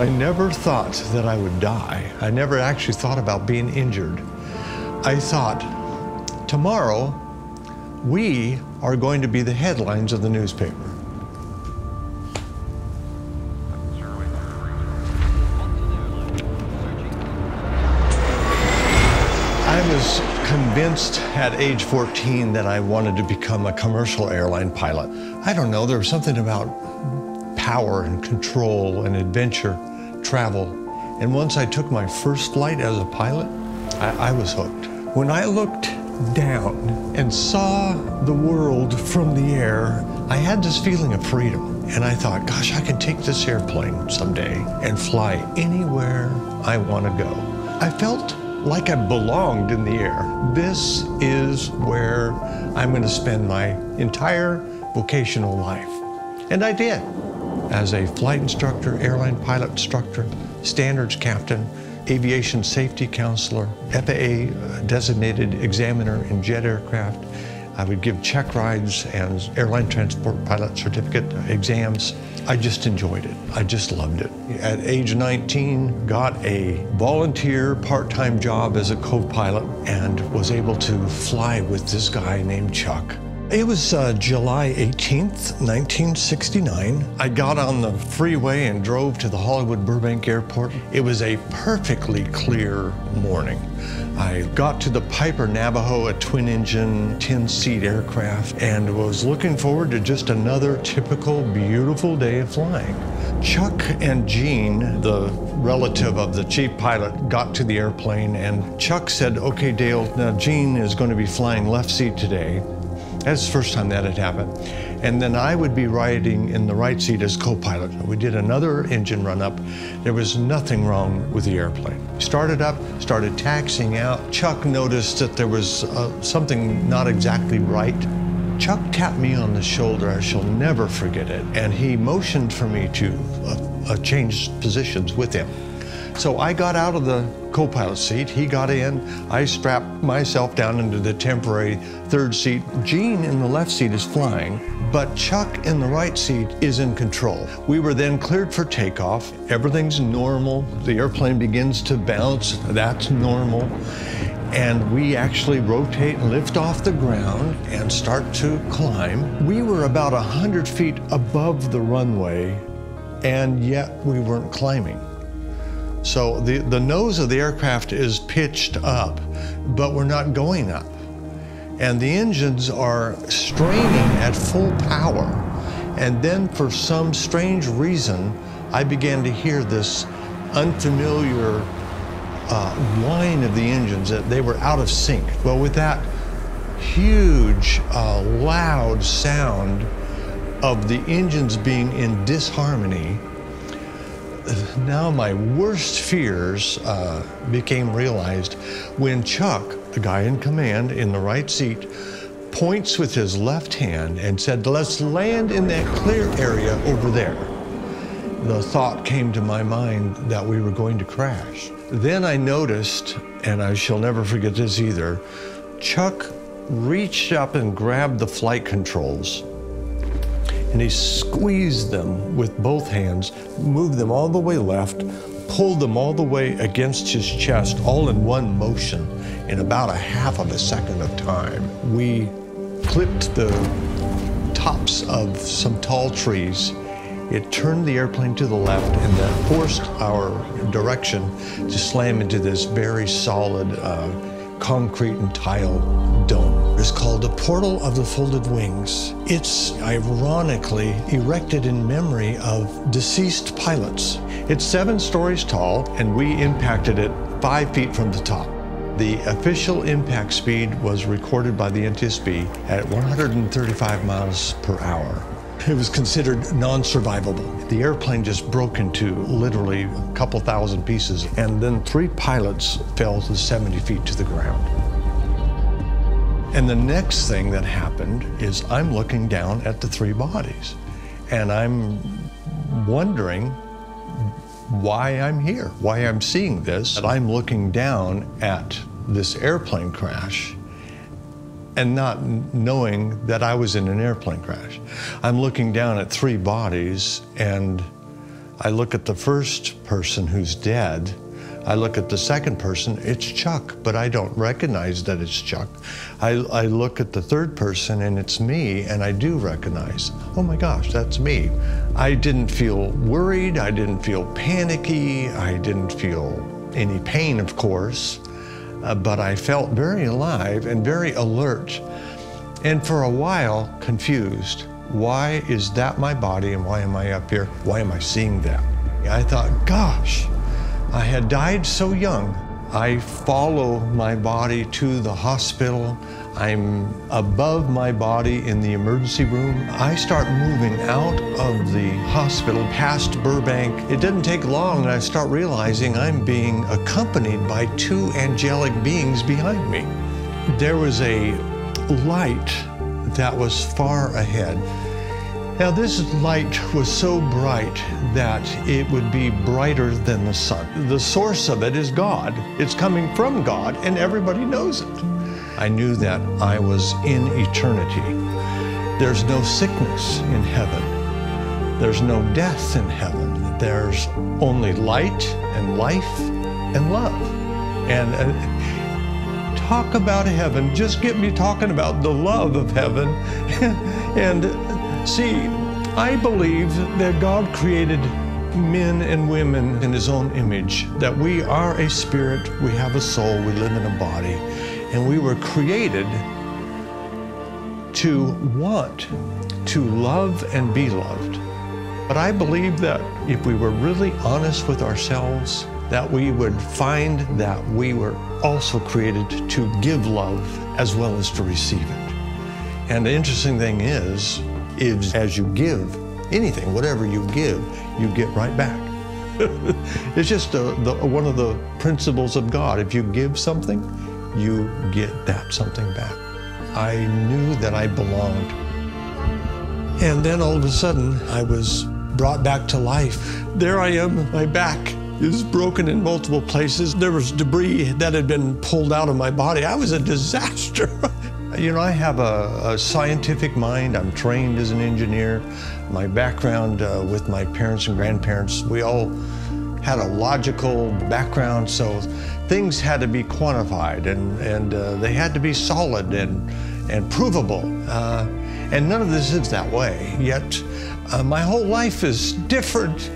I never thought that I would die. I never actually thought about being injured. I thought, tomorrow, we are going to be the headlines of the newspaper. I was convinced at age 14 that I wanted to become a commercial airline pilot. I don't know, there was something about power and control and adventure, travel. And once I took my first flight as a pilot, I, I was hooked. When I looked down and saw the world from the air, I had this feeling of freedom. And I thought, gosh, I can take this airplane someday and fly anywhere I want to go. I felt like I belonged in the air. This is where I'm going to spend my entire vocational life. And I did. As a flight instructor, airline pilot instructor, standards captain, aviation safety counselor, FAA designated examiner in jet aircraft, I would give check rides and airline transport pilot certificate exams. I just enjoyed it. I just loved it. At age 19, got a volunteer part-time job as a co-pilot and was able to fly with this guy named Chuck. It was uh, July 18th, 1969. I got on the freeway and drove to the Hollywood Burbank Airport. It was a perfectly clear morning. I got to the Piper Navajo, a twin engine, 10 seat aircraft, and was looking forward to just another typical beautiful day of flying. Chuck and Jean, the relative of the chief pilot, got to the airplane, and Chuck said, Okay, Dale, now Jean is going to be flying left seat today. That's the first time that had happened. And then I would be riding in the right seat as co-pilot. We did another engine run up. There was nothing wrong with the airplane. Started up, started taxiing out. Chuck noticed that there was uh, something not exactly right. Chuck tapped me on the shoulder, I shall never forget it, and he motioned for me to uh, uh, change positions with him. So I got out of the co-pilot seat, he got in, I strapped myself down into the temporary third seat. Gene in the left seat is flying, but Chuck in the right seat is in control. We were then cleared for takeoff. Everything's normal. The airplane begins to bounce. That's normal. And we actually rotate and lift off the ground and start to climb. We were about 100 feet above the runway, and yet we weren't climbing. So the, the nose of the aircraft is pitched up, but we're not going up. And the engines are straining at full power. And then for some strange reason, I began to hear this unfamiliar uh, whine of the engines that they were out of sync. Well, with that huge, uh, loud sound of the engines being in disharmony, now my worst fears uh, became realized when Chuck, the guy in command in the right seat, points with his left hand and said, let's land in that clear area over there. The thought came to my mind that we were going to crash. Then I noticed, and I shall never forget this either, Chuck reached up and grabbed the flight controls and he squeezed them with both hands, moved them all the way left, pulled them all the way against his chest, all in one motion in about a half of a second of time. We clipped the tops of some tall trees. It turned the airplane to the left and that forced our direction to slam into this very solid uh, concrete and tile dome. It's called the Portal of the Folded Wings. It's ironically erected in memory of deceased pilots. It's seven stories tall, and we impacted it five feet from the top. The official impact speed was recorded by the NTSB at 135 miles per hour. It was considered non-survivable. The airplane just broke into literally a couple thousand pieces, and then three pilots fell to 70 feet to the ground. And the next thing that happened is I'm looking down at the three bodies, and I'm wondering why I'm here, why I'm seeing this. I'm looking down at this airplane crash and not knowing that I was in an airplane crash. I'm looking down at three bodies and I look at the first person who's dead. I look at the second person, it's Chuck, but I don't recognize that it's Chuck. I, I look at the third person and it's me, and I do recognize, oh my gosh, that's me. I didn't feel worried, I didn't feel panicky, I didn't feel any pain, of course, uh, but I felt very alive and very alert, and for a while confused. Why is that my body and why am I up here? Why am I seeing that? I thought, gosh, I had died so young. I follow my body to the hospital. I'm above my body in the emergency room. I start moving out of the hospital past Burbank. It didn't take long and I start realizing I'm being accompanied by two angelic beings behind me. There was a light that was far ahead. Now, this light was so bright that it would be brighter than the sun. The source of it is God. It's coming from God, and everybody knows it. I knew that I was in eternity. There's no sickness in heaven. There's no death in heaven. There's only light and life and love. And uh, talk about heaven. Just get me talking about the love of heaven. and See, I believe that God created men and women in His own image, that we are a spirit, we have a soul, we live in a body, and we were created to want to love and be loved. But I believe that if we were really honest with ourselves, that we would find that we were also created to give love as well as to receive it. And the interesting thing is, is as you give anything, whatever you give, you get right back. it's just a, the, one of the principles of God. If you give something, you get that something back. I knew that I belonged. And then all of a sudden, I was brought back to life. There I am, my back is broken in multiple places. There was debris that had been pulled out of my body. I was a disaster. You know, I have a, a, scientific mind. I'm trained as an engineer. My background uh, with my parents and grandparents, we all had a logical background, so things had to be quantified and, and uh, they had to be solid and, and provable. Uh, and none of this is that way. Yet, uh, my whole life is different.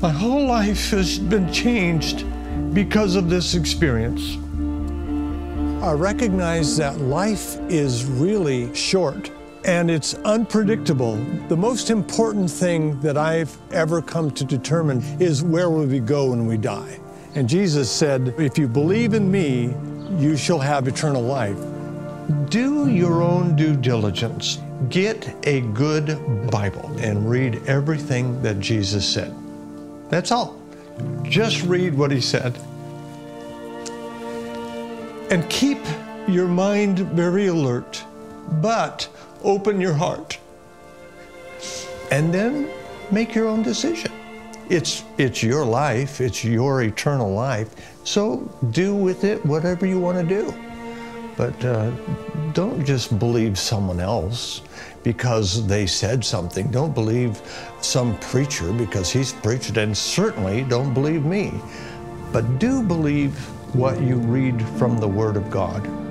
My whole life has been changed because of this experience. I recognize that life is really short and it's unpredictable. The most important thing that I've ever come to determine is where will we go when we die. And Jesus said, If you believe in me, you shall have eternal life. Do your own due diligence. Get a good Bible and read everything that Jesus said. That's all. Just read what he said and keep your mind very alert, but open your heart. And then make your own decision. It's, it's your life, it's your eternal life, so do with it whatever you want to do. But uh, don't just believe someone else because they said something. Don't believe some preacher because he's preached, and certainly don't believe me. But do believe what you read from the Word of God.